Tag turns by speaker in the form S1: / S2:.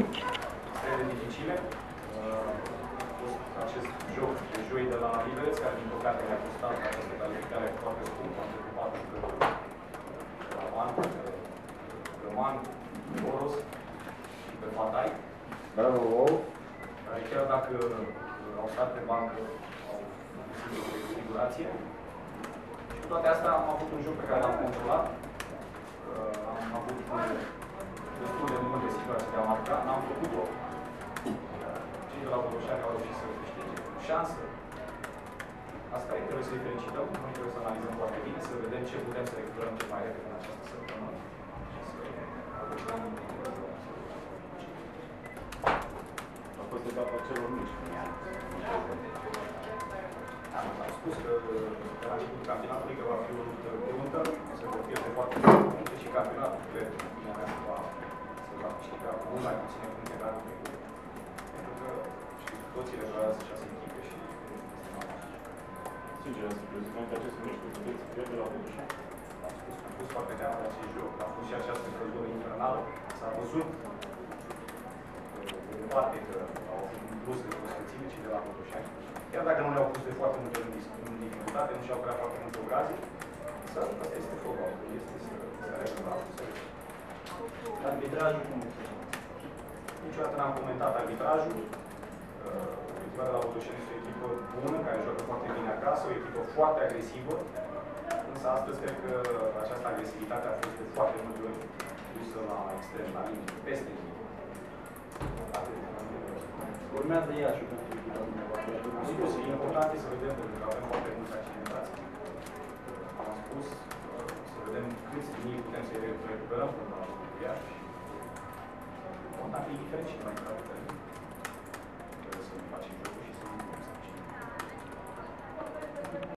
S1: extrem de dificile. Uh, acest joc de joi de la Liberec, care din păcate mi-a costat această calificare foarte scumpă, am trecut patru pe la Ban, pe Roman, pe Boros și pe Fatai.
S2: Bravo, wow!
S1: Care chiar dacă uh, au stat pe bancă, au găsit o figurație. Și cu toate astea am avut un joc pe care l-am controlat. Cei de la Botoșani au reușit să câștige cu șansă. Asta e, trebuie să-i felicităm, noi trebuie să analizăm foarte bine, să vedem ce putem să recuperăm ce mai repede în această săptămână și să aducem
S2: A fost etapa celor mici.
S1: Am am spus că de la începutul campionatului că va fi o luptă cruntă, se vor pierde foarte multe puncte și campionatul, cred, în mea se va, se va câștiga cu mult mai puține puncte ca anul trecut. Pentru că știți, cu toții rezonează șase echipe și este normal.
S2: Sincer, să prezumăm că aceste mici puteți pierde la Botoșani.
S1: Am spus, am fost foarte teamă de acest joc, a fost și această căldură infernală, s-a văzut de departe că au avut un plus de prospețime și de la Botoșani. Chiar dacă nu le-au pus de foarte multe în dis- în dificultate, nu și-au creat foarte multe ocazii, să asta este fotbalul, este să să rezolvăm, să
S3: Arbitrajul cum este?
S1: Niciodată n-am comentat arbitrajul. Uh, Echipa de la Botoșani este o echipă bună, care joacă foarte bine acasă, o echipă foarte agresivă. Însă astăzi cred că această agresivitate a fost de foarte multe ori dusă la extrem, la linie, peste linie. Atât.
S3: Urmează Iașul pentru echipa dumneavoastră.
S1: Am spus, e important să vedem, pentru că avem foarte mulți accidentați. Am spus, uh, să vedem câți din ei putem să-i recuperăm până la Iași. Спасибо.